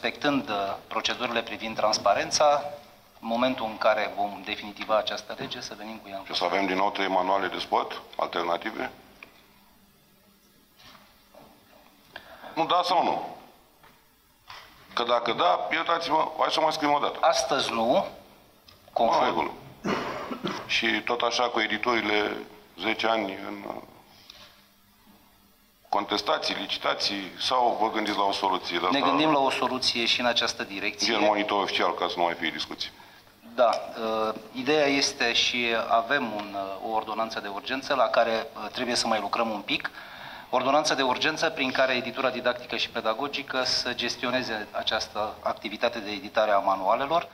respectând uh, procedurile privind transparența, în momentul în care vom definitiva această lege, să venim cu ea în Și o să avem din nou trei manuale de sport alternative? Nu da sau nu? Că dacă da, iertați-mă, hai să mai scriem o dată. Astăzi nu, În conform regulă. Și tot așa cu editorile 10 ani în uh, contestații, licitații sau vă gândiți la o soluție de Ne asta? gândim la o soluție și în această Gen direcție. monitor oficial ca să nu mai fie discuții. Da, uh, ideea este și avem un, uh, o ordonanță de urgență la care uh, trebuie să mai lucrăm un pic. Ordonanță de urgență prin care editura didactică și pedagogică să gestioneze această activitate de editare a manualelor.